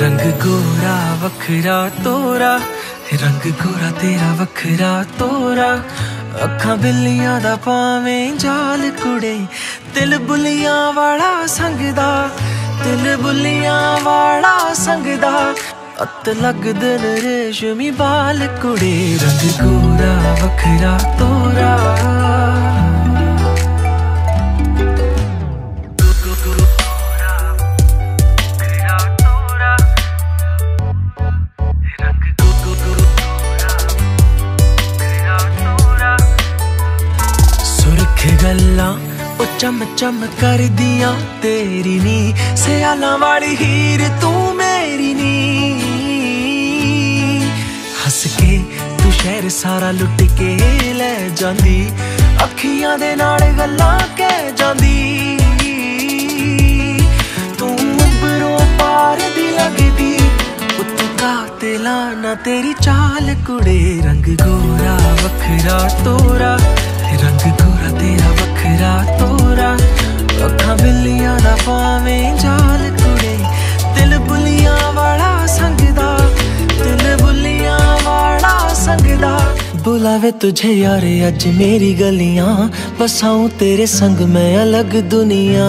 ਰੰਗ ਗੋਰਾ ਵਖਰਾ ਤੋਰਾ ਰੰਗ ਗੋਰਾ ਤੇਰਾ ਵਖਰਾ ਤੋਰਾ ਅੱਖਾਂ ਬਿੱਲੀਆਂ ਦਾ ਪਾਵੇਂ ਜਾਲ ਕੁੜੇ ਤਿਲ ਬੁਲੀਆਂ ਵਾਲਾ ਸੰਗਦਾ ਤਿਲ ਬੁਲੀਆਂ ਵਾਲਾ ਸੰਗਦਾ ਅੱਤ ਲੱਗਦੇ ਨੇ ਰੇਸ਼ਮੀ ਬਾਲ ਕੁੜੇ, ਰੰਗ ਗੋਰਾ, ਵੱਖਰਾ ਤੋਰਾ। ਸੁਰਖ ਗੱਲਾਂ, ਉਹ ਚਮ ਚਮ ਕਰਦੀਆਂ, ਤੇਰੀ ਨੀ। ਸਿਆਲਾਂ ਵਾਲੀ ਹੀਰ ਤੂੰ ਹੱਸ ਕੇ ਤੂੰ ਸ਼ਹਿਰ ਸਾਰਾ ਲੁੱਟ ਕੇ ਲੈ ਜਾਂਦੀ। ਅੱਖੀਆਂ ਦੇ ਨਾਲ ਗੱਲਾਂ ਕਹਿ ਜਾਂਦੀ। ਤੂੰ ਉੱਪਰੋਂ ਪਾਰ ਦੀ ਲੱਗਦੀ। ਉੱਤੋਂ ਕਾਤਲਾਂ ਨਾ ਤੇਰੀ ਚਾਲ ਕੁੜੇ ਰੰਗ ਗੋ। ਵੇ ਤੁਝੇ ਯਾਰ ਅੱਜ ਮੇਰੀ ਗਲੀਆਂ ਬਸਾਉ ਤੇਰੇ ਸੰਗ ਮੈਂ ਅਲੱਗ ਦੁਨੀਆ।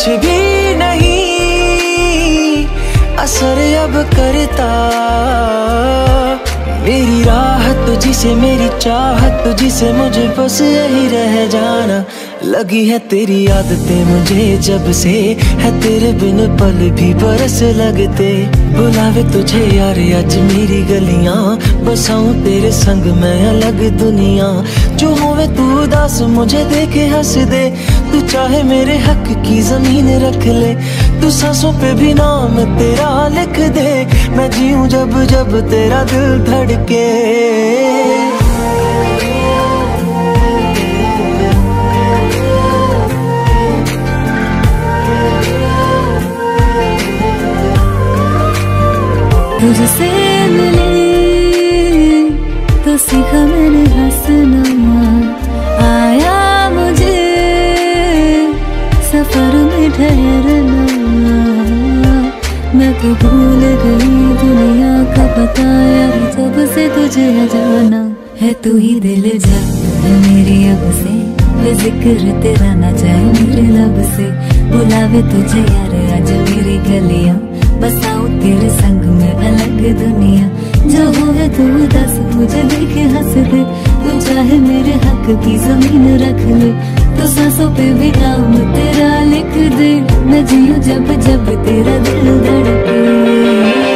कुछ भी नहीं। असर अब करता। मेरी राह तुझी से, मेरी चाहत तुझी से, मुझे बस यही रह जाना। लगी है तेरी आदतें मुझे जब से, है तेरे बिन पल भी बरस लगते। बुलावे तुझे यार, आज मेरी गलियाँ। बसाऊं तेरे संग, मैं अलग दुनिया। जो होवे तू उदास, मुझे देखे हंस दे। तू चाहे मेरे हक की ज़मीन रख ले। तू सांसों पे भी नाम तेरा लिख दे। मैं जीऊं जब जब तेरा दिल धड़के। तुझसे मिली तो सीखा मैंने हंसना। ठहरना मैं तो भूल गई दुनिया का पता यार, जब से तुझे जाना है तू ही दिल जा। है मेरी अब से ये ज़िक्र तेरा ना जाए, मेरे लब से बुलावे तुझे यार, आज मेरी गलियाँ, बसाओ तेरे संग में अलग दुनिया। जो होवे तू दस, मुझे देखे हंस दे, तू चाहे मेरे हक की ज़मीन रख ले तो सांसों पे भी नाम तेरा लिख दे न जियो जब जब तेरा दिल धड़के।